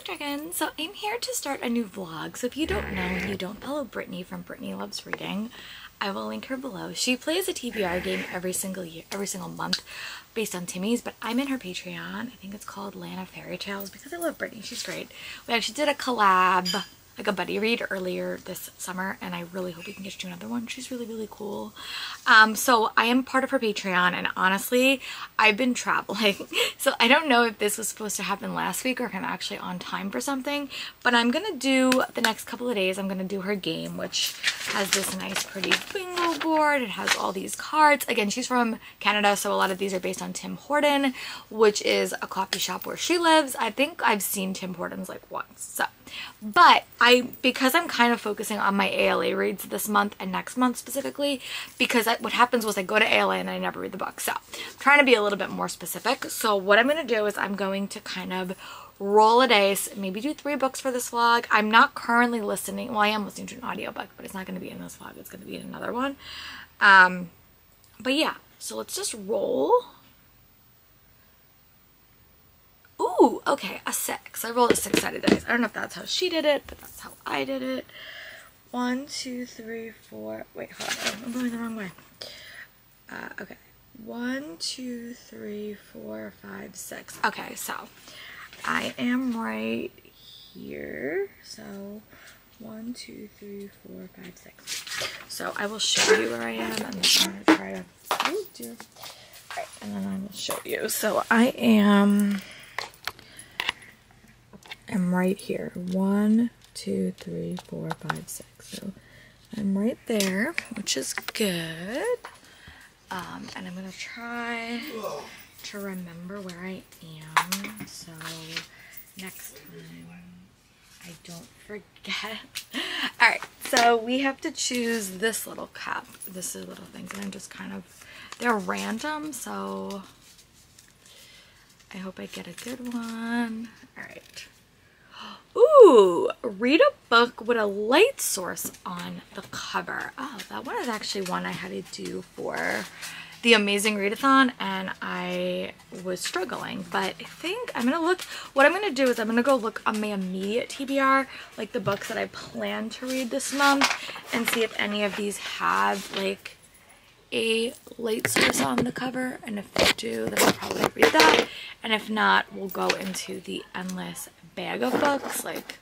Dragon! So I'm here to start a new vlog. So if you don't know and you don't follow Brittany from Brittany Loves Reading, I will link her below. She plays a TBR game every single year, every single month based on Timmies, but I'm in her Patreon. I think it's called Lana Fairy Tales because I love Brittany. She's great. We actually did a collab like a buddy read earlier this summer and I really hope we can get you another one. She's really, really cool. Um, so I am part of her Patreon and honestly, I've been traveling. So I don't know if this was supposed to happen last week or if I'm actually on time for something, but I'm going to do the next couple of days, I'm going to do her game, which has this nice pretty bingo board. It has all these cards. Again, she's from Canada, so a lot of these are based on Tim Horton, which is a coffee shop where she lives. I think I've seen Tim Hortons like once. So, but I, because I'm kind of focusing on my ALA reads this month and next month specifically, because I, what happens was I go to ALA and I never read the book. So I'm trying to be a little bit more specific. So what I'm going to do is I'm going to kind of roll a dice, maybe do three books for this vlog. I'm not currently listening. Well, I am listening to an audiobook, but it's not going to be in this vlog. It's going to be in another one. Um, but yeah, so let's just roll. Okay, a six. I rolled a six-sided dice. I don't know if that's how she did it, but that's how I did it. One, two, three, four. Wait, hold on. I'm going the wrong way. Uh, okay. One, two, three, four, five, six. Okay, so I am right here. So one, two, three, four, five, six. So I will show you where I am and then I'm gonna try to oh dear. Alright, and then I will show you. So I am am right here. One, two, three, four, five, six. So I'm right there, which is good. Um, and I'm gonna try to remember where I am so next time I don't forget. Alright, so we have to choose this little cup. This is little things and I'm just kind of, they're random, so I hope I get a good one. Alright. Ooh, read a book with a light source on the cover. Oh, that one is actually one I had to do for the Amazing Readathon and I was struggling. But I think I'm to look, what I'm to do is I'm to go look on my immediate TBR, like the books that I plan to read this month and see if any of these have like a light source on the cover and if they do then I'll probably read that and if not we'll go into the endless bag of books like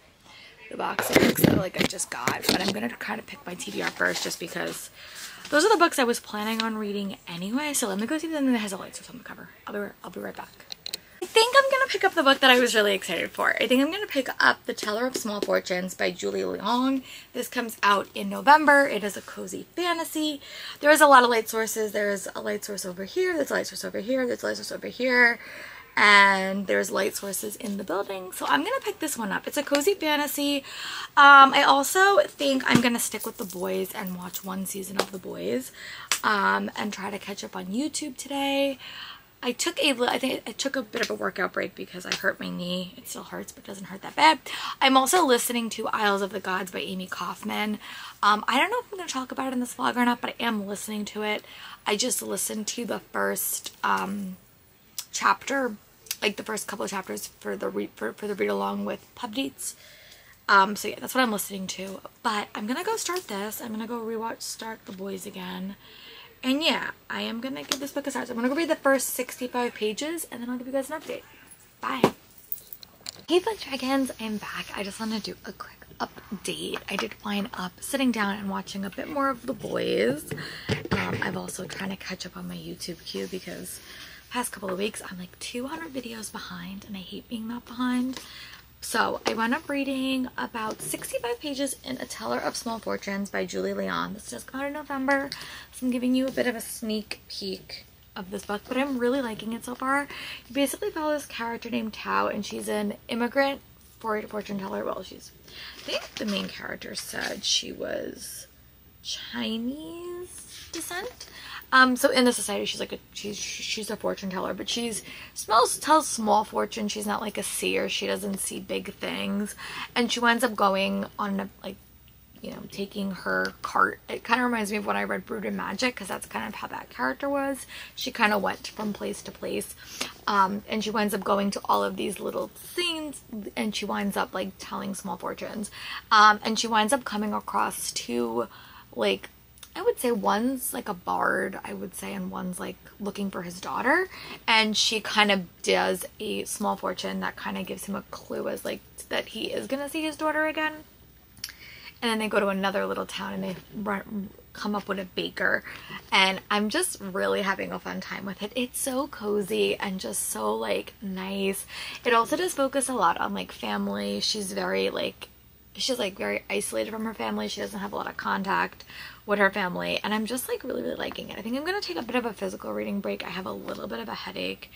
the box of books that like I just got but I'm gonna kind of pick my TBR first just because those are the books I was planning on reading anyway so let me go see something that has a light source on the cover I'll be, I'll be right back I think I'm going to pick up the book that I was really excited for. I think I'm going to pick up The Teller of Small Fortunes by Julie Leong. This comes out in November. It is a cozy fantasy. There is a lot of light sources. There's a light source over here. There's a light source over here. There's a light source over here. And there's light sources in the building. So I'm going to pick this one up. It's a cozy fantasy. Um, I also think I'm going to stick with The Boys and watch one season of The Boys um, and try to catch up on YouTube today. I took a I think I took a bit of a workout break because I hurt my knee. It still hurts, but doesn't hurt that bad. I'm also listening to Isles of the Gods by Amy Kaufman. Um, I don't know if I'm going to talk about it in this vlog or not, but I am listening to it. I just listened to the first um, chapter, like the first couple of chapters for the read for, for the read along with pub dates. Um, so yeah, that's what I'm listening to. But I'm gonna go start this. I'm gonna go rewatch Start the Boys again. And yeah, I am to give this book a start. So I'm to go read the first 65 pages and then I'll give you guys an update. Bye. Hey Book Dragons, I'm back. I just want to do a quick update. I did wind up sitting down and watching a bit more of The Boys. Um, I've also trying to catch up on my YouTube queue because past couple of weeks I'm like 200 videos behind and I hate being that behind. So I wound up reading about 65 pages in A Teller of Small Fortunes by Julie Leong. This just come out in November, so I'm giving you a bit of a sneak peek of this book, but I'm really liking it so far. You basically follow this character named Tao, and she's an immigrant for fortune teller. Well, she's, I think the main character said she was Chinese descent. Um, so in the society, she's like a she's she's a fortune teller, but she's smells tells small fortune. She's not like a seer. She doesn't see big things, and she winds up going on a, like you know, taking her cart. It kind of reminds me of when I read Brood and Magic because that's kind of how that character was. She kind of went from place to place. Um, and she winds up going to all of these little scenes and she winds up like telling small fortunes. Um, and she winds up coming across two, like, I would say one's like a bard, I would say, and one's like looking for his daughter. And she kind of does a small fortune that kind of gives him a clue as like that he is to see his daughter again. And then they go to another little town and they run, come up with a baker. And i'm just really having a fun time with it. It's so cozy and just so like nice. It also does focus a lot on like family. She's very like she's like very isolated from her family she doesn't have a lot of contact with her family and i'm just like really really liking it i think i'm going to take a bit of a physical reading break i have a little bit of a headache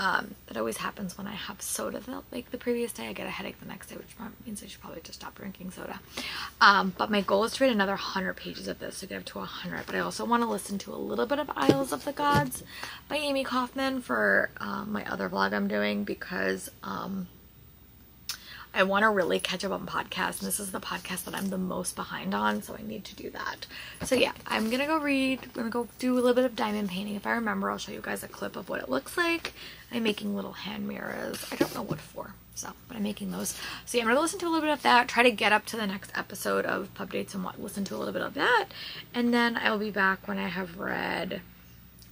um, that always happens when I have soda the, like the previous day. I get a headache the next day, which means I should probably just stop drinking soda. Um, but my goal is to read another 100 pages of this to get up to 100. But I also want to listen to a little bit of Isles of the Gods by Amy Kaufman for um, my other vlog I'm doing because um, I want to really catch up on podcasts. And this is the podcast that I'm the most behind on, so I need to do that. So yeah, I'm gonna go read. I'm gonna go do a little bit of diamond painting. If I remember, I'll show you guys a clip of what it looks like. I'm making little hand mirrors. I don't know what for, so but I'm making those. So yeah, I'm gonna listen to a little bit of that. Try to get up to the next episode of pub dates and what, listen to a little bit of that, and then I'll be back when I have read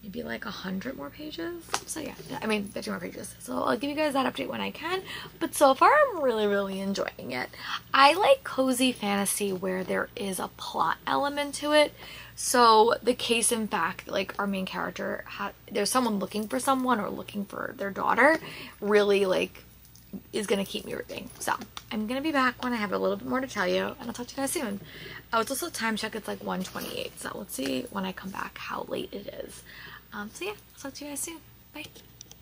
maybe like a hundred more pages. So yeah, I mean 50 more pages. So I'll give you guys that update when I can. But so far I'm really, really enjoying it. I like cozy fantasy where there is a plot element to it. So the case in fact, like our main character, ha- there's someone looking for someone or looking for their daughter, really like is gonna keep me reading. So I'm gonna be back when I have a little bit more to tell you, and I'll talk to you guys soon. Oh, it's also time check. It's like 1:28. So let's see when I come back how late it is. Um, so yeah, I'll talk to you guys soon. Bye.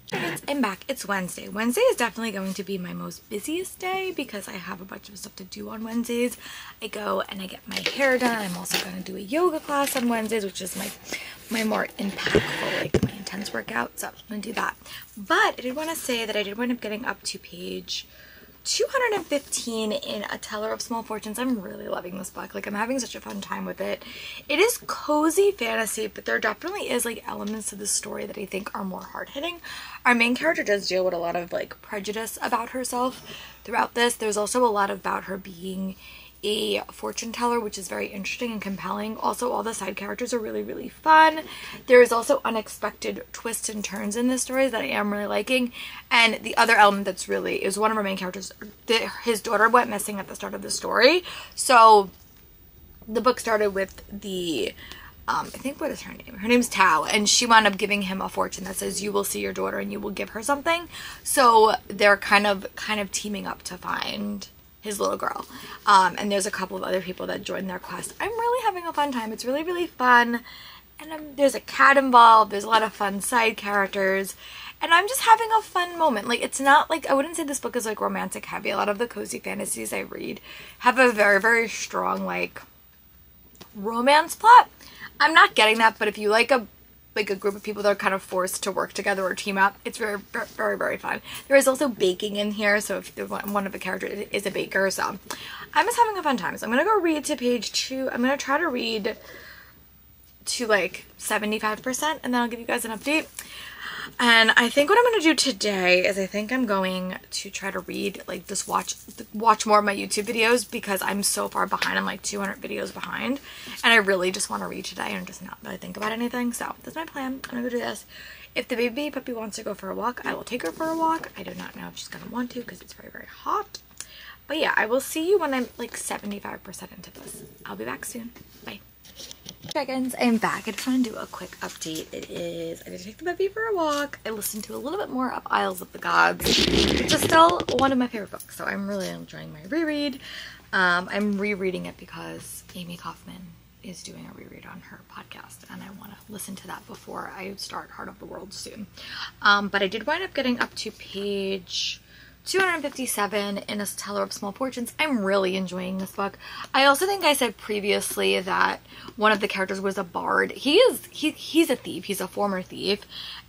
Friends, I'm back. It's Wednesday. Wednesday is definitely going to be my most busiest day because I have a bunch of stuff to do on Wednesdays. I go and I get my hair done. I'm also going to do a yoga class on Wednesdays, which is my my more impactful, like my intense workout. So I'm going to do that. But I did want to say that I did wind up getting up to page 215 in A Teller of Small Fortunes. I'm really loving this book. Like, I'm having such a fun time with it. It is cozy fantasy, but there definitely is, like, elements of the story that I think are more hard-hitting. Our main character does deal with a lot of, like, prejudice about herself throughout this. There's also a lot about her being a fortune teller, which is very interesting and compelling. Also, all the side characters are really, really fun. There is also unexpected twists and turns in this story that I am really liking. And the other element that's really is one of our main characters, the, his daughter went missing at the start of the story. So the book started with the um, I think what is her name? Her name's Tao, and she wound up giving him a fortune that says you will see your daughter and you will give her something. So they're kind of kind of teaming up to find his little girl. Um, and there's a couple of other people that join their quest. I'm really having a fun time. It's really, really fun. And um, there's a cat involved. There's a lot of fun side characters. And I'm just having a fun moment. Like, it's not like, I wouldn't say this book is like romantic heavy. A lot of the cozy fantasies I read have a very, very strong, like, romance plot. I'm not getting that, but if you like a like a group of people that are kind of forced to work together or team up. It's very, very, very fun. There is also baking in here, so if one of the characters is a baker, so I'm just having a fun time. So I'm gonna go read to page two. I'm gonna try to read to like 75% and then I'll give you guys an update. And I think what I'm going to do today is I think I'm going to try to read, like just watch watch more of my YouTube videos because I'm so far behind. I'm like 200 videos behind. And I really just want to read today and just not really think about anything. So that's my plan. I'm going to go do this. If the baby puppy wants to go for a walk, I will take her for a walk. I do not know if she's going to want to because it's very, very hot. But yeah, I will see you when I'm like 75% into this. I'll be back soon. Bye. Dragons, I'm back. I just want to do a quick update. It is, I did take the baby for a walk. I listened to a little bit more of Isles of the Gods, which is still one of my favorite books. So I'm really enjoying my reread. Um, I'm rereading it because Amy Kaufman is doing a reread on her podcast and I want to listen to that before I start Heart of the World soon. Um, but I did wind up getting up to page 257 in A Teller of Small Fortunes. I'm really enjoying this book. I also think I said previously that one of the characters was a bard. He is he he's a thief. He's a former thief.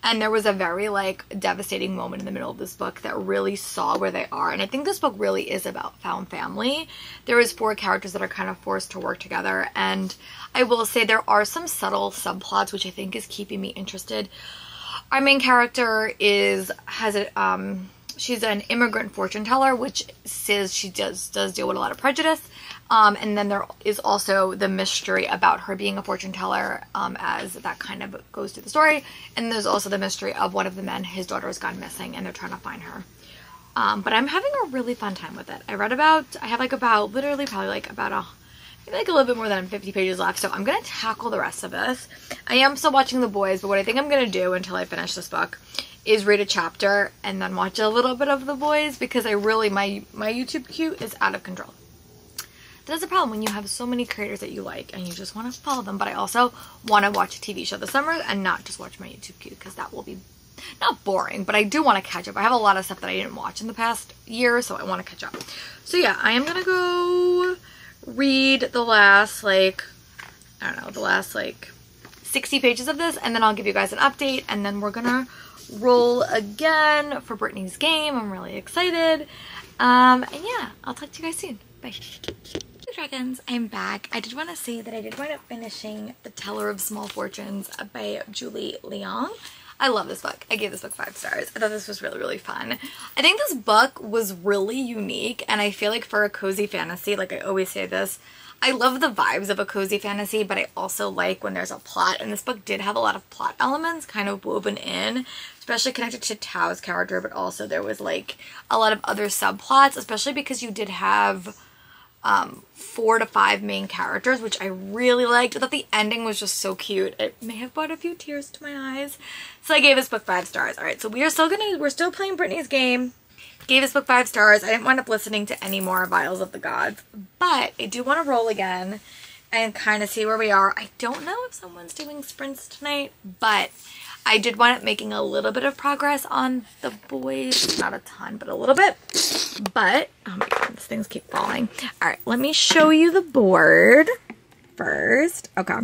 And there was a very like devastating moment in the middle of this book that really saw where they are. And I think this book really is about found family. There is four characters that are kind of forced to work together and I will say there are some subtle subplots which I think is keeping me interested. Our main character is has a um she's an immigrant fortune teller, which says she does does deal with a lot of prejudice. Um, and then there is also the mystery about her being a fortune teller um, as that kind of goes through the story. And there's also the mystery of one of the men, his daughter has gone missing and they're trying to find her. Um, but I'm having a really fun time with it. I read about, I have like about, literally probably like about a, maybe like a little bit more than 50 pages left. So I'm to tackle the rest of this. I am still watching The Boys, but what I think I'm to do until I finish this book is read a chapter and then watch a little bit of The Boys because I really, my, my YouTube queue is out of control. That's a problem when you have so many creators that you like and you just want to follow them. But I also want to watch a TV show this summer and not just watch my YouTube queue because that will be not boring, but I do want to catch up. I have a lot of stuff that I didn't watch in the past year, so I want to catch up. So yeah, I am going to go read the last, like, I don't know, the last, like, 60 pages of this, and then I'll give you guys an update, and then we're going to roll again for Brittany's game. I'm really excited. Um, and yeah, I'll talk to you guys soon. Bye. Dragons, I'm back. I did want to say that I did wind up finishing The Teller of Small Fortunes by Julie Leong. I love this book. I gave this book five stars. I thought this was really, really fun. I think this book was really unique and I feel like for a cozy fantasy, like I always say this, I love the vibes of a cozy fantasy, but I also like when there's a plot, and this book did have a lot of plot elements kind of woven in, especially connected to Tao's character, but also there was like a lot of other subplots, especially because you did have um, four to five main characters, which I really liked. I thought the ending was just so cute. It may have brought a few tears to my eyes. So I gave this book five stars. All right, so we are still gonna, we're still playing Brittany's game. Gave this book five stars. I didn't wind up listening to any more Isles of the Gods, but I do want to roll again and kind of see where we are. I don't know if someone's doing sprints tonight, but I did wind up making a little bit of progress on the boys. Not a ton, but a little bit. But, oh my god, these things keep falling. All right, let me show you the board first. Okay.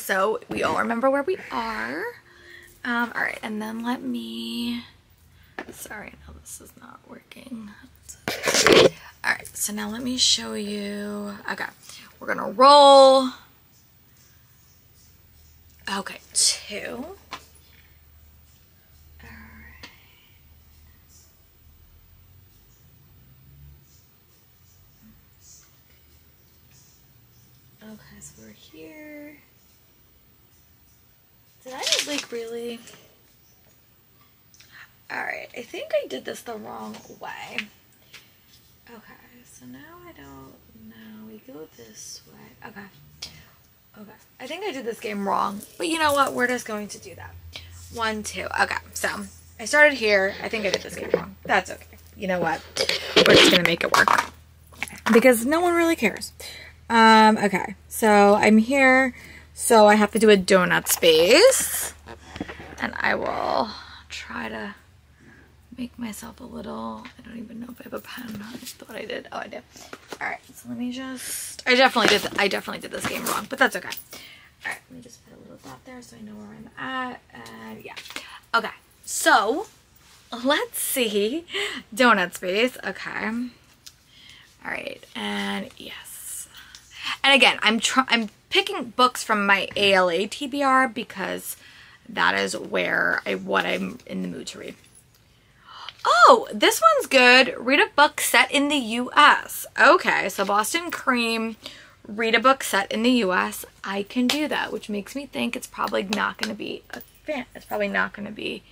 So we all remember where we are. Um, all right, and then let me, sorry, no, this is not working. All right, so now let me show you, okay, we're gonna roll. Okay, two. Okay, so we're here. Did I like really? Alright, I think I did this the wrong way. Okay, so now I don't know. We go this way. Okay. Okay. I think I did this game wrong, but you know what? We're just going to do that. One, two. Okay, so I started here. I think I did this game wrong. That's okay. You know what? We're just going to make it work because no one really cares. Um, okay, so I'm here. So I have to do a donut space and I will try to make myself a little, I don't even know if I have a pen. I just thought I did. Oh, I did. All right, so let me just, I definitely did, I definitely did this game wrong, but that's okay. All right, let me just put a little dot there so I know where I'm at. And yeah. Okay, so let's see. Donut space. Okay. All right, and yes. And again, I'm trying, I'm picking books from my ALA TBR because that is where I, what I'm in the mood to read. Oh, this one's good. Read a book set in the U.S. Okay, so Boston Cream, read a book set in the U.S. I can do that, which makes me think it's probably not going to be a fan. It's probably not going to be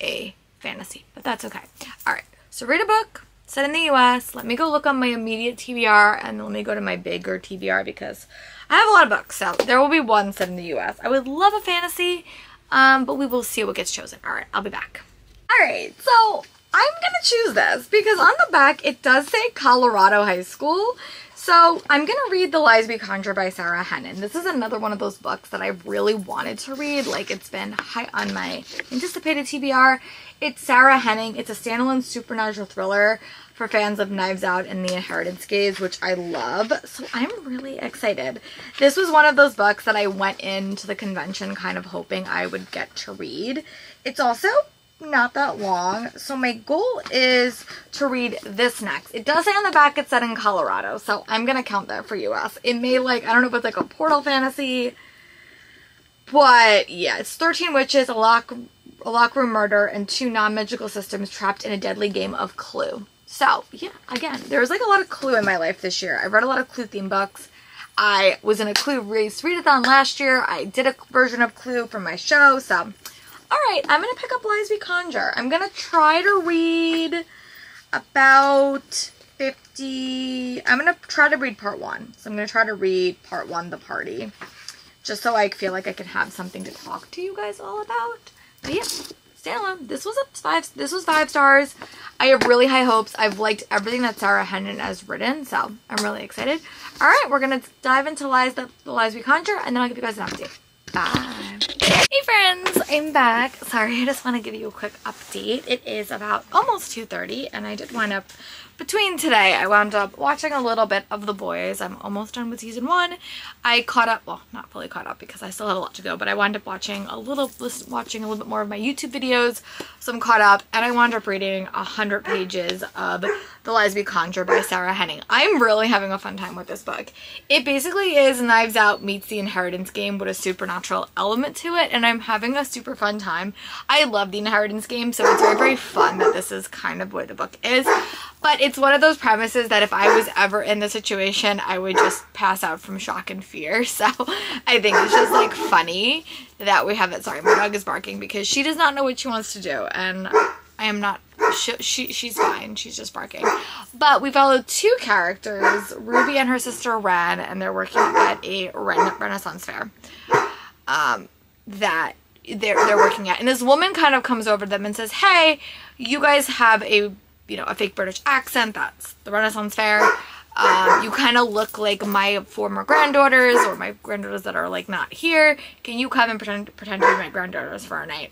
a fantasy, but that's okay. All right, so read a book set in the U.S. Let me go look on my immediate TBR, and let me go to my bigger TBR because I have a lot of books, so there will be one set in the U.S. I would love a fantasy, um, but we will see what gets chosen. All right, I'll be back. All right, so I'm gonna choose this because on the back it does say Colorado High School. So I'm to read The Lies We Conjure by Sarah Henning. This is another one of those books that I really wanted to read. Like it's been high on my anticipated TBR. It's Sarah Henning. It's a standalone supernatural thriller for fans of Knives Out and The Inheritance Games, which I love. So I'm really excited. This was one of those books that I went into the convention kind of hoping I would get to read. It's also not that long. So my goal is to read this next. It does say on the back it's set in Colorado, so I'm going to count that for US. It may like, I don't know if it's like a portal fantasy, but yeah, it's 13 witches, a lock, a lock room murder, and two non-magical systems trapped in a deadly game of Clue. So yeah, again, there was like a lot of Clue in my life this year. I read a lot of Clue theme books. I was in a Clue race readathon last year. I did a version of Clue for my show, so all right, I'm going to pick up Lies We Conjure. I'm going to try to read about 50... I'm going to try to read part one. So I'm going to try to read part one, The Party. Just so I feel like I can have something to talk to you guys all about. But yeah, stay. This was a five. This was five stars. I have really high hopes. I've liked everything that Sarah Henning has written, so I'm really excited. All right, we're gonna dive into lies that the lies we conjure, and then I'll give you guys an update. Bye. Hey friends, I'm back. Sorry, I just want to give you a quick update. It is about almost 2.30 and I did wind up between today, I wound up watching a little bit of The Boys. I'm almost done with season one. I caught up, well, not fully caught up because I still have a lot to go, but I wound up watching a little, watching a little bit more of my YouTube videos, so I'm caught up, and I wound up reading a hundred pages of The We Conjure by Sarah Henning. I'm really having a fun time with this book. It basically is Knives Out meets The Inheritance Game with a supernatural element to it, and I'm having a super fun time. I love The Inheritance Game, so it's very, very fun that this is kind of where the book is. But it's one of those premises that if I was ever in the situation, I would just pass out from shock and fear. So I think it's just like funny that we have it. Sorry, my dog is barking because she does not know what she wants to do. And I am not, she, she she's fine. She's just barking. But we follow two characters, Ruby and her sister Ren, and they're working at a rena Renaissance fair. Um, that they're, they're working at. And this woman kind of comes over to them and says, hey, you guys have a you know, a fake British accent. That's the Renaissance Fair. Um, you kind of look like my former granddaughters or my granddaughters that are like not here. Can you come and pretend pretend to be my granddaughters for a night?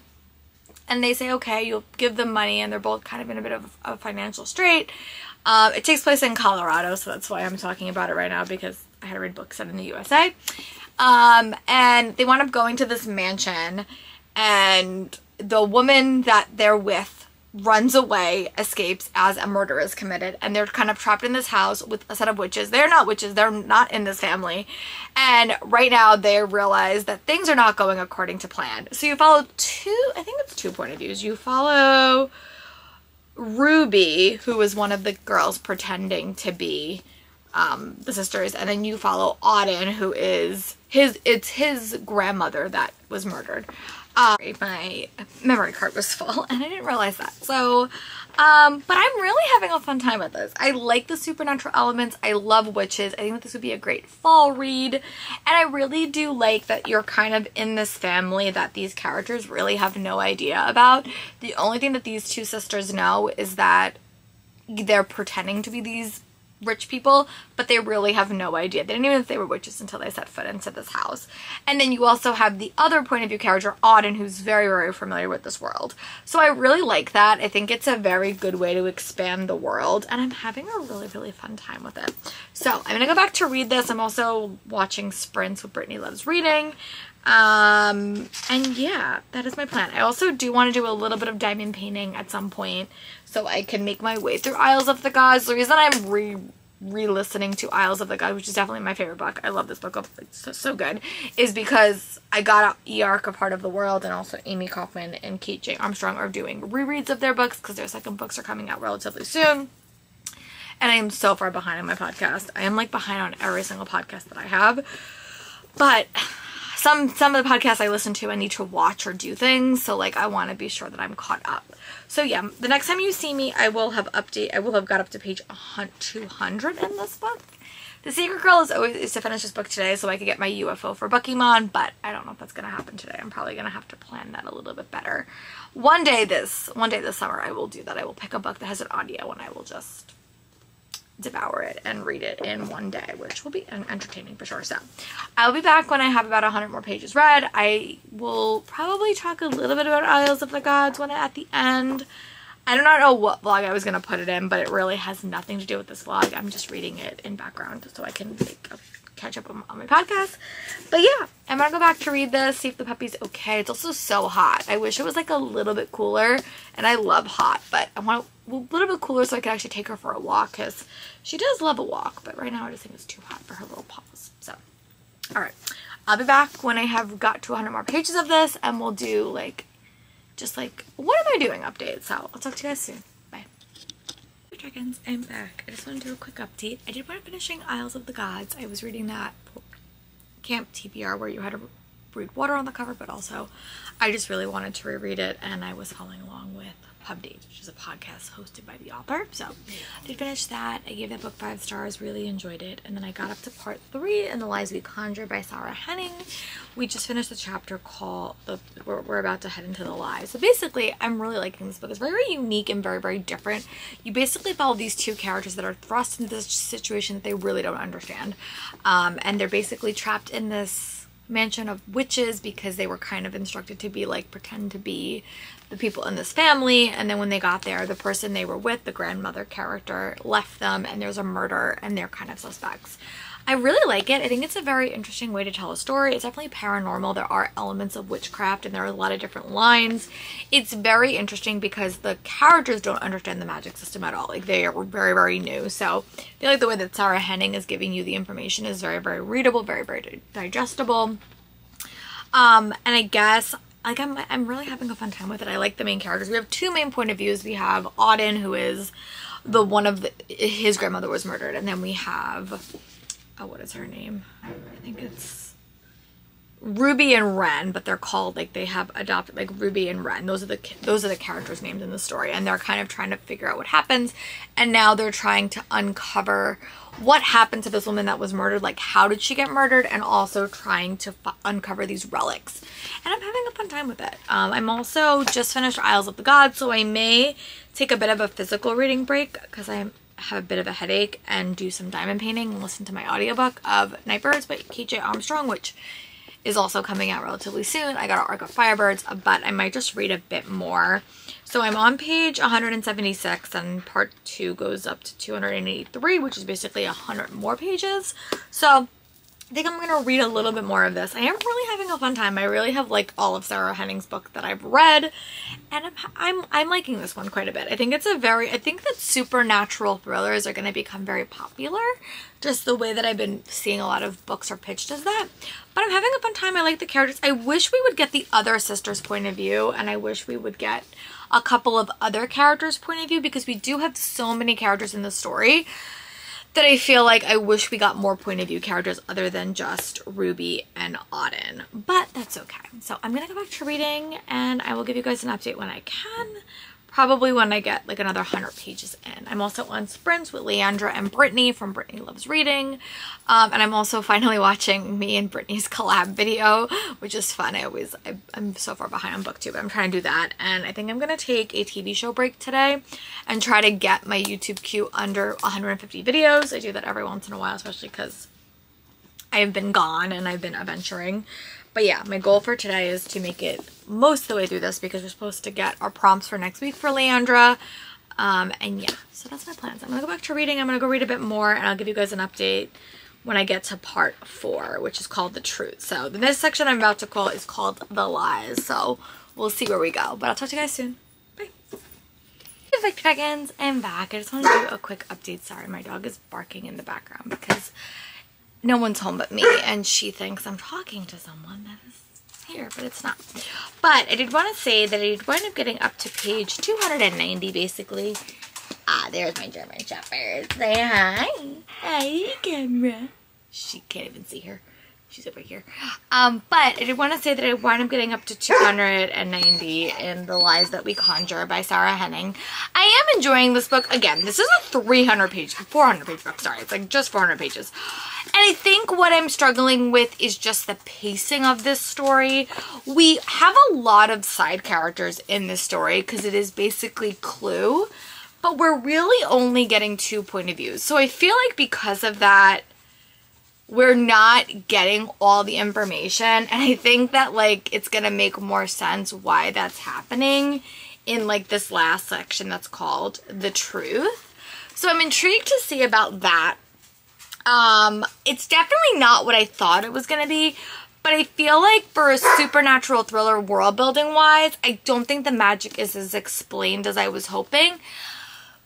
And they say, okay, you'll give them money and they're both kind of in a bit of a financial strait. Um, it takes place in Colorado, so that's why I'm talking about it right now because I had to read books set in the USA. Um, and they wind up going to this mansion and the woman that they're with runs away, escapes as a murder is committed, and they're kind of trapped in this house with a set of witches. They're not witches, they're not in this family. And right now they realize that things are not going according to plan. So you follow two, I think it's two point of views. You follow Ruby, who is one of the girls pretending to be um, the sisters, and then you follow Auden, who is his, it's his grandmother that was murdered uh, my memory card was full and I didn't realize that. So, um, but I'm really having a fun time with this. I like the supernatural elements. I love witches. I think that this would be a great fall read. And I really do like that you're kind of in this family that these characters really have no idea about. The only thing that these two sisters know is that they're pretending to be these rich people, but they really have no idea. They didn't even know they were witches until they set foot into this house. And then you also have the other point of view character, Auden, who's very, very familiar with this world. So I really like that. I think it's a very good way to expand the world, and I'm having a really, really fun time with it. So I'm to go back to read this. I'm also watching Sprints with Brittany Loves Reading. Um, and yeah, that is my plan. I also do want to do a little bit of diamond painting at some point so I can make my way through Isles of the Gods. The reason I'm re re-listening to Isles of the Gods, which is definitely my favorite book. I love this book. Oh, it's so, so good. Is because I got E.Arc A Part of the World and also Amy Kaufman and Kate J. Armstrong are doing rereads of their books because their second books are coming out relatively soon. And I am so far behind on my podcast. I am like behind on every single podcast that I have. But some some of the podcasts I listen to I need to watch or do things so like I want to be sure that I'm caught up so yeah the next time you see me I will have update I will have got up to page 200 in this book. The secret girl is always is to finish this book today so I could get my UFO for Buckymon but I don't know if that's gonna happen today. I'm probably gonna have to plan that a little bit better. One day this one day this summer I will do that. I will pick a book that has an audio and I will just devour it and read it in one day, which will be an entertaining for sure. So I'll be back when I have about 100 more pages read. I will probably talk a little bit about Isles of the Gods when I, at the end. I do not know what vlog I was going to put it in, but it really has nothing to do with this vlog. I'm just reading it in background so I can make a uh, catch up on, on my podcast. But yeah, I'm gonna go back to read this, see if the puppy's okay. It's also so hot. I wish it was like a little bit cooler, and I love hot, but I want a little bit cooler so I can actually take her for a walk because she does love a walk, but right now I just think it's too hot for her little paws. So, all right, I'll be back when I have got to 100 more pages of this, and we'll do like, just like, what am I doing updates. So I'll talk to you guys soon. Bye. Dragons, I'm back. I just want to do a quick update. I did want to finishing Isles of the Gods. I was reading that Camp TBR where you had to read water on the cover, but also I just really wanted to reread it and I was following along with Pub Dates, which is a podcast hosted by the author. So I did finish that. I gave that book five stars, really enjoyed it. And then I got up to part three in The Lies We Conjure by Sarah Henning. We just finished the chapter called, the, we're, we're about to head into the lies. So basically, I'm really liking this book. It's very, very unique and very, very different. You basically follow these two characters that are thrust into this situation that they really don't understand. Um, and they're basically trapped in this mansion of witches because they were kind of instructed to be like pretend to be the people in this family and then when they got there the person they were with the grandmother character left them and there's a murder and they're kind of suspects I really like it. I think it's a very interesting way to tell a story. It's definitely paranormal. There are elements of witchcraft and there are a lot of different lines. It's very interesting because the characters don't understand the magic system at all. Like they are very, very new. So I feel like the way that Sarah Henning is giving you the information is very, very readable, very, very digestible. Um, and I guess like I'm I'm really having a fun time with it. I like the main characters. We have two main point of views. We have Auden, who is the one of the, his grandmother was murdered, and then we have oh what is her name? I think it's Ruby and Ren, but they're called like they have adopted like Ruby and Ren. Those are the those are the characters named in the story, and they're kind of trying to figure out what happens. And now they're trying to uncover what happened to this woman that was murdered. Like how did she get murdered, and also trying to uncover these relics. And I'm having a fun time with it. Um, I'm also just finished Isles of the Gods, so I may take a bit of a physical reading break because I have a bit of a headache and do some diamond painting and listen to my audiobook of Nightbirds by KJ Armstrong, which is also coming out relatively soon. I got an Arc of Firebirds, but I might just read a bit more. So I'm on page 176 and part two goes up to 283, which is basically 100 more pages. So I think I'm going to read a little bit more of this. I am really having a fun time. I really have liked all of Sarah Henning's book that I've read, and I'm, I'm, I'm liking this one quite a bit. I think it's a very, I think that supernatural thrillers are going to become very popular, just the way that I've been seeing a lot of books are pitched as that. But I'm having a fun time. I like the characters. I wish we would get the other sister's point of view, and I wish we would get a couple of other characters' point of view, because we do have so many characters in the story that I feel like I wish we got more point of view characters other than just Ruby and Auden. But that's okay. So I'm to go back to reading and I will give you guys an update when I can probably when I get like another 100 pages in. I'm also on sprints with Leandra and Brittany from Brittany Loves Reading. Um, and I'm also finally watching me and Brittany's collab video, which is fun. I always, I, am so far behind on booktube, I'm trying to do that. And I think I'm going to take a TV show break today and try to get my YouTube queue under 150 videos. I do that every once in a while, especially because I've been gone and I've been adventuring. But yeah, my goal for today is to make it most of the way through this because we're supposed to get our prompts for next week for Leandra. Um, and yeah, so that's my plans. I'm going to go back to reading. I'm going to go read a bit more and I'll give you guys an update when I get to part four, which is called The Truth. So the next section I'm about to call is called The Lies. So we'll see where we go. But I'll talk to you guys soon. Bye. Hey, Dragons, I'm back. I just want to do a quick update. Sorry, my dog is barking in the background because no one's home but me and she thinks I'm talking to someone that is here, but it's not. But I did want to say that I did wind up getting up to page 290 basically. Ah, there's my German Shepherd. Say hi. Hi, camera. She can't even see her. She's over here. Um, but I did want to say that I wound up getting up to 290 in The Lies That We Conjure by Sarah Henning. I am enjoying this book. Again, this is a 300 page, 400 page book. Sorry, it's like just 400 pages. And I think what I'm struggling with is just the pacing of this story. We have a lot of side characters in this story because it is basically Clue but we're really only getting two point of views. So I feel like because of that, we're not getting all the information. And I think that like it's gonna make more sense why that's happening in like this last section that's called the truth. So I'm intrigued to see about that. Um, it's definitely not what I thought it was gonna be, but I feel like for a supernatural thriller world building wise, I don't think the magic is as explained as I was hoping.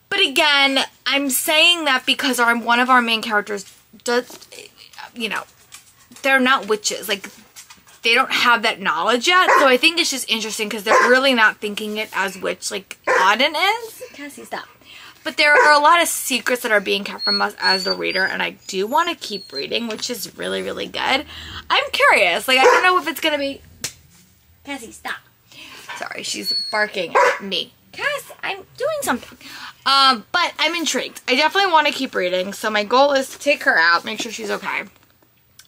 But again, I'm saying that because our one of our main characters does, you know, they're not witches. Like, they don't have that knowledge yet. So I think it's just interesting because they're really not thinking it as witch like Auden is. Cassie, stop. But there are a lot of secrets that are being kept from us as the reader, and I do want to keep reading, which is really, really good. I'm curious. Like, I don't know if it's going to be... Cassie, stop. Sorry, she's barking at me. Cass, I'm doing something. Um, but I'm intrigued. I definitely want to keep reading. So my goal is to take her out, make sure she's okay.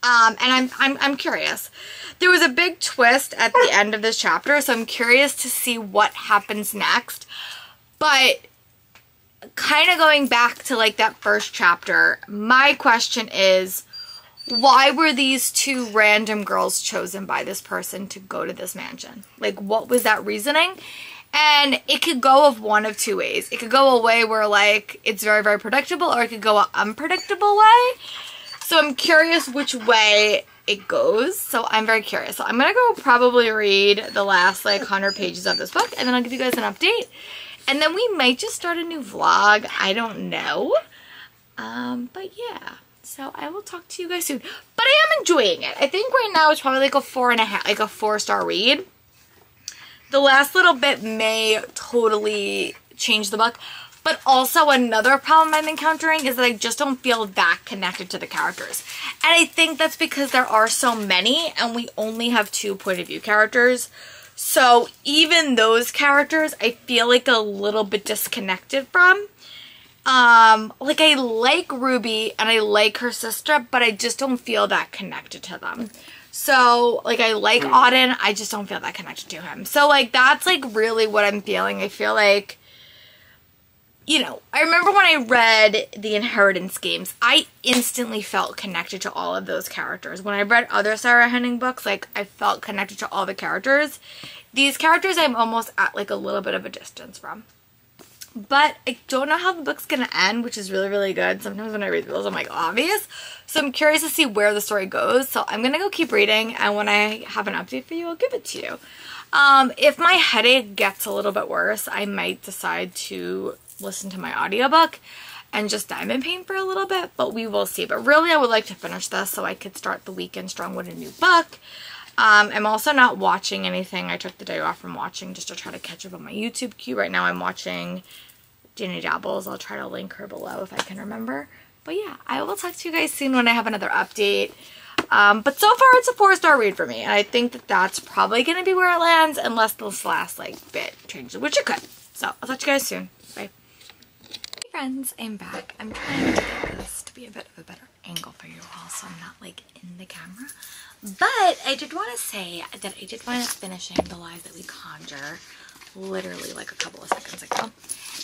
Um, and I'm, I'm, I'm curious. There was a big twist at the end of this chapter, so I'm curious to see what happens next. But kind of going back to like that first chapter, my question is, why were these two random girls chosen by this person to go to this mansion? Like, what was that reasoning? And it could go of one of two ways. It could go a way where like it's very, very predictable or it could go an unpredictable way. So I'm curious which way it goes. So I'm very curious. So I'm going to go probably read the last like 100 pages of this book and then I'll give you guys an update. And then we might just start a new vlog. I don't know. Um, but yeah. So I will talk to you guys soon. But I am enjoying it. I think right now it's probably like a four and a half, like a four star read. The last little bit may totally change the book. But also another problem I'm encountering is that I just don't feel that connected to the characters. And I think that's because there are so many and we only have two point of view characters. So even those characters I feel like a little bit disconnected from. Um, like I like Ruby and I like her sister, but I just don't feel that connected to them. So, like, I like Auden. I just don't feel that connected to him. So, like, that's, like, really what I'm feeling. I feel like, you know, I remember when I read the Inheritance Games, I instantly felt connected to all of those characters. When I read other Sarah Henning books, like, I felt connected to all the characters. These characters I'm almost at, like, a little bit of a distance from. But I don't know how the book's to end, which is really, really good. Sometimes when I read those, I'm like, obvious. So I'm curious to see where the story goes. So I'm to go keep reading. And when I have an update for you, I'll give it to you. Um, if my headache gets a little bit worse, I might decide to listen to my audiobook and just diamond in pain for a little bit. But we will see. But really, I would like to finish this so I could start the weekend strong with a new book. Um, I'm also not watching anything. I took the day off from watching just to try to catch up on my YouTube queue. Right now I'm watching Jenny Dabbles. I'll try to link her below if I can remember. But yeah, I will talk to you guys soon when I have another update. Um, but so far it's a four star read for me. And I think that that's probably going to be where it lands unless this last like bit changes, which it could. So I'll talk to you guys soon. Friends, I'm back. I'm trying to get this to be a bit of a better angle for you all so I'm not like in the camera. But I did want to say that I did wind up finishing The Lies That We Conjure literally like a couple of seconds ago.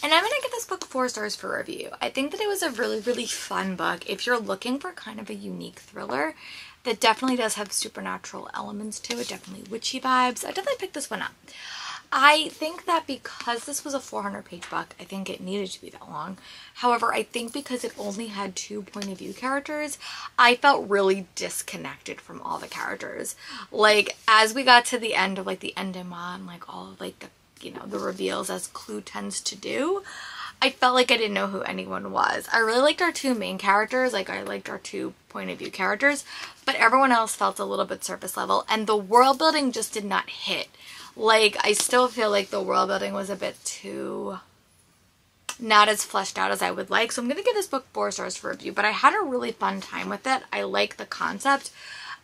And I'm going to give this book four stars for review. I think that it was a really, really fun book. If you're looking for kind of a unique thriller that definitely does have supernatural elements to it, definitely witchy vibes, I definitely picked this one up. I think that because this was a 400 page book, I think it needed to be that long. However, I think because it only had two point of view characters, I felt really disconnected from all the characters. Like, as we got to the end of like the endema and like all of like the you know, the reveals as Clue tends to do, I felt like I didn't know who anyone was. I really liked our two main characters, like I liked our two point of view characters, but everyone else felt a little bit surface level and the world building just did not hit. Like, I still feel like the world building was a bit too not as fleshed out as I would like. So I'm going to give this book four stars for review, but I had a really fun time with it. I like the concept.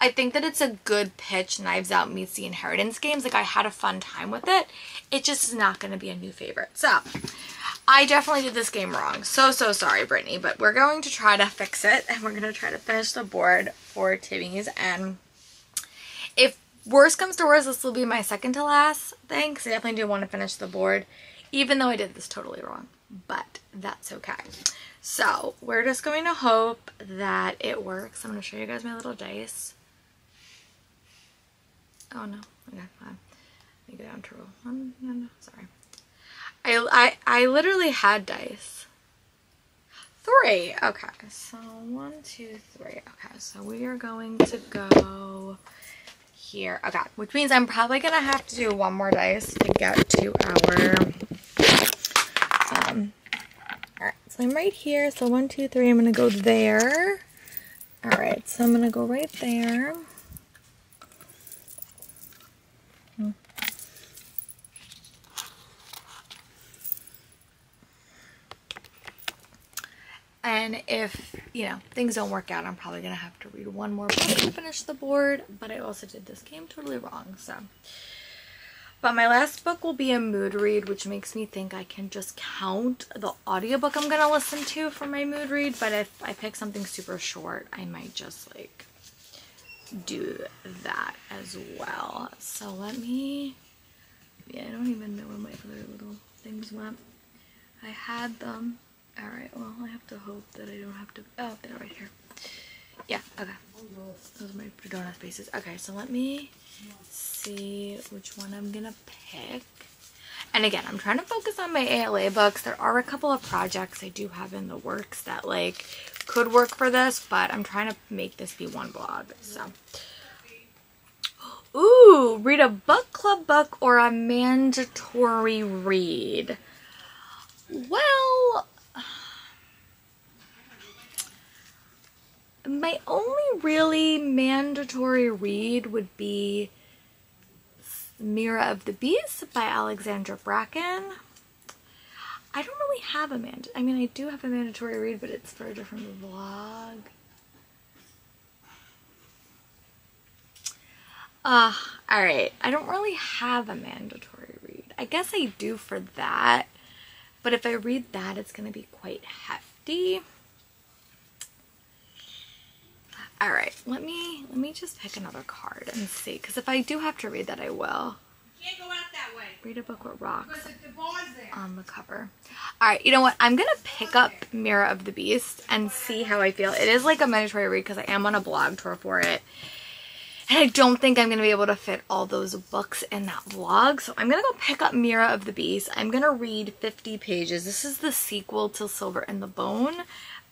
I think that it's a good pitch, Knives Out meets the Inheritance Games. Like, I had a fun time with it. It just is not going to be a new favorite. So, I definitely did this game wrong. So, so sorry, Brittany. But we're going to try to fix it. And we're going to try to finish the board for Timmies. And if worst comes to worst, this will be my second to last thing. Because I definitely do want to finish the board even though I did this totally wrong, but that's okay. So we're just going to hope that it works. I'm going to show you guys my little dice. Oh no, okay, fine. Let me go down to roll one, no, no, sorry. I, I, I literally had dice. Three, okay, so one, two, three. Okay, so we are going to go here. Okay, which means I'm probably gonna have to do one more dice to get to our um all right so i'm right here. So one two three i'm gonna go there. All right so i'm gonna go right there And if, you know, things don't work out, I'm probably going to have to read one more book to finish the board. But I also did this game totally wrong, so. But my last book will be a mood read, which makes me think I can just count the audiobook I'm going to listen to for my mood read. But if I pick something super short, I might just, like, do that as well. So let me... Yeah, I don't even know where my other little things went. I had them Alright, well, I have to hope that I don't have to... Oh, they're right here. Yeah, okay. Those are my donut spaces. Okay, so let me see which one I'm gonna pick. And again, I'm trying to focus on my ALA books. There are a couple of projects I do have in the works that, like, could work for this, but I'm trying to make this be one blog, so... Ooh, read a book club book or a mandatory read. Well, my only really mandatory read would be Mirror of the Beast by Alexandra Bracken. I don't really have a mand. I mean, I do have a mandatory read, but it's for a different vlog. Uh, alright. I don't really have a mandatory read. I guess I do for that. But if I read that, it's going to be quite hefty. All right, let me let me just pick another card and see. Because if I do have to read that, I will. can't go out that way. Read a book with rocks the bar's there. on the cover. All right, you know what? I'm gonna pick up Mirror of the Beast and see how I feel. It is like a mandatory read because I am on a blog tour for it. And I don't think I'm going to be able to fit all those books in that vlog. So I'm going to go pick up Mirror of the Beast. I'm going to read 50 pages. This is the sequel to Silver in the Bone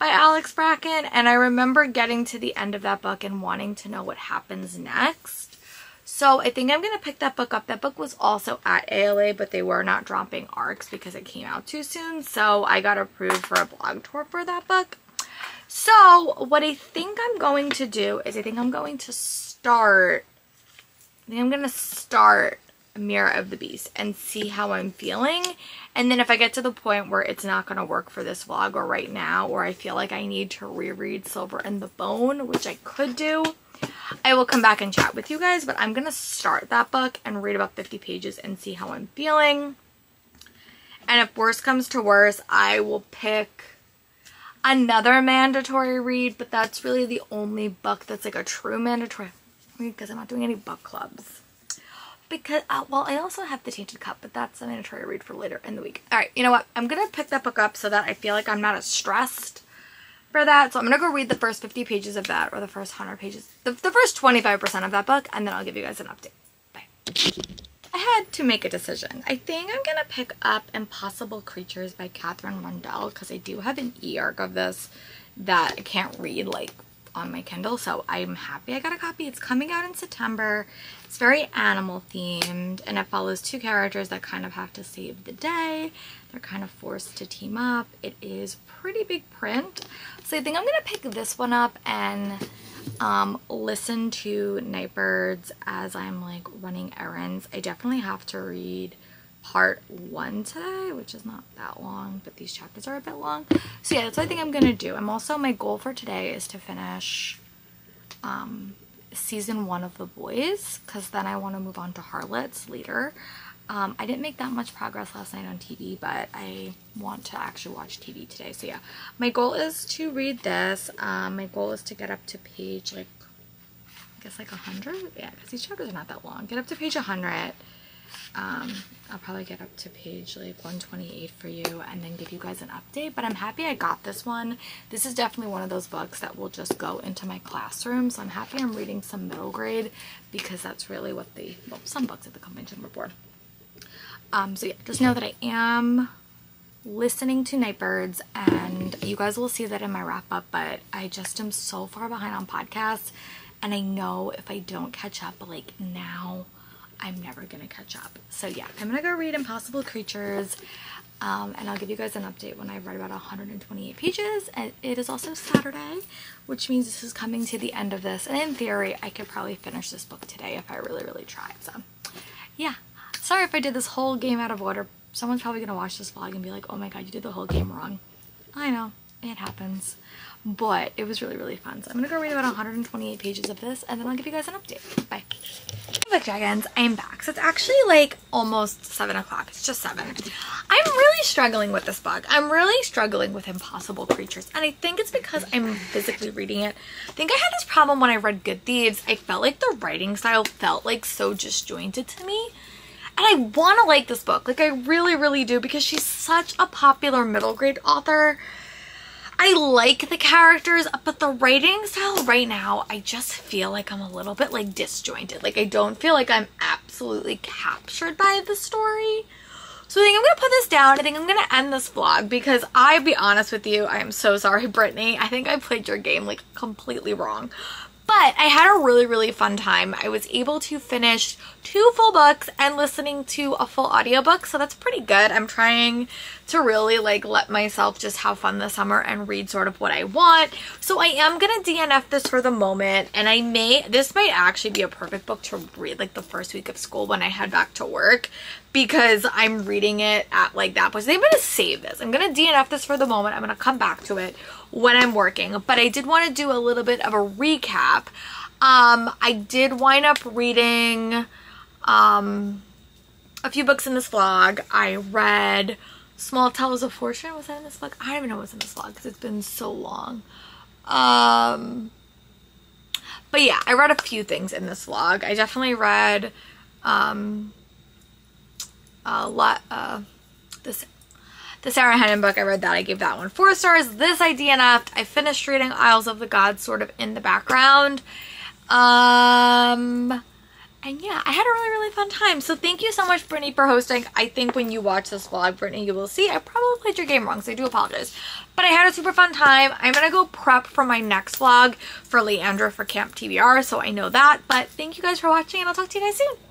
by Alex Bracken. And I remember getting to the end of that book and wanting to know what happens next. So I think I'm going to pick that book up. That book was also at ALA, but they were not dropping ARCs because it came out too soon. So I got approved for a blog tour for that book. So what I think I'm going to do is I think I'm going to start, I think I'm going to start Mirror of the Beast and see how I'm feeling. And then if I get to the point where it's not going to work for this vlog or right now, or I feel like I need to reread Silver in the Bone, which I could do, I will come back and chat with you guys. But I'm going to start that book and read about 50 pages and see how I'm feeling. And if worse comes to worse, I will pick another mandatory read, but that's really the only book that's like a true mandatory because I'm not doing any book clubs. Because, uh, well, I also have The Tainted Cup, but that's I'm going to try to read for later in the week. All right, you know what? I'm going to pick that book up so that I feel like I'm not as stressed for that. So I'm going to go read the first 50 pages of that or the first 100 pages, the, the first 25% of that book, and then I'll give you guys an update. Bye. I had to make a decision. I think I'm going to pick up Impossible Creatures by Katherine Rundell because I do have an e-arc of this that I can't read like on my Kindle, so I'm happy I got a copy. It's coming out in September. It's very animal themed, and it follows two characters that kind of have to save the day. They're kind of forced to team up. It is pretty big print, so I think I'm going to pick this one up and um, listen to Nightbirds as I'm like running errands. I definitely have to read part one today, which is not that long, but these chapters are a bit long. So yeah, that's what I think I'm going to do. I'm also, my goal for today is to finish um, season one of The Boys, because then I want to move on to Harlots later. Um, I didn't make that much progress last night on TV, but I want to actually watch TV today. So yeah, my goal is to read this. Um, my goal is to get up to page like, I guess like 100? Yeah, because these chapters are not that long. Get up to page 100 Um, I'll probably get up to page like 128 for you and then give you guys an update. But I'm happy I got this one. This is definitely one of those books that will just go into my classroom. So I'm happy I'm reading some middle grade because that's really what the, well, some books at the convention were for. Um, so yeah, just know that I am listening to Nightbirds and you guys will see that in my wrap up, but I just am so far behind on podcasts and I know if I don't catch up like now, I'm never gonna catch up. So yeah, I'm gonna go read Impossible Creatures um, and I'll give you guys an update when I've read about 128 pages. And it is also Saturday, which means this is coming to the end of this. And in theory, I could probably finish this book today if I really, really tried. So yeah, sorry if I did this whole game out of order. Someone's probably gonna watch this vlog and be like, oh my god, you did the whole game wrong. I know, it happens. But it was really, really fun. So I'm gonna go read about 128 pages of this and then I'll give you guys an update. Bye. Book Dragons, I'm back. So it's actually like almost 7 o'clock. It's just 7. I'm really struggling with this book. I'm really struggling with Impossible Creatures. And I think it's because I'm physically reading it. I think I had this problem when I read Good Thieves. I felt like the writing style felt like so disjointed to me. And I want to like this book. Like, I really, really do because she's such a popular middle grade author. I like the characters, but the writing style right now, I just feel like I'm a little bit like disjointed. Like, I don't feel like I'm absolutely captured by the story. So I think I'm going to put this down. I think I'm going to end this vlog because I'll be honest with you, I am so sorry, Brittany. I think I played your game like completely wrong. But I had a really, really fun time. I was able to finish two full books and listening to a full audiobook, so that's pretty good. I'm trying to really like let myself just have fun this summer and read sort of what I want. So I am gonna DNF this for the moment and I may, this might actually be a perfect book to read like the first week of school when I head back to work because I'm reading it at like that point. So I'm gonna save this. I'm gonna DNF this for the moment. I'm gonna come back to it when I'm working. But I did want to do a little bit of a recap. Um, I did wind up reading um, a few books in this vlog. I read Small Towers of Fortune. Was that in this vlog? I don't even know what's in this vlog because it's been so long. Um, but yeah, I read a few things in this vlog. I definitely read um, a lot. Uh, this the Sarah Henning book, I read that. I gave that one four stars. This I DNF'd. I finished reading Isles of the Gods sort of in the background. Um, and yeah, I had a really, really fun time. So thank you so much, Brittany, for hosting. I think when you watch this vlog, Brittany, you will see I probably played your game wrong, so I do apologize. But I had a super fun time. I'm going to go prep for my next vlog for Leandra for Camp TBR, so I know that. But thank you guys for watching, and I'll talk to you guys soon.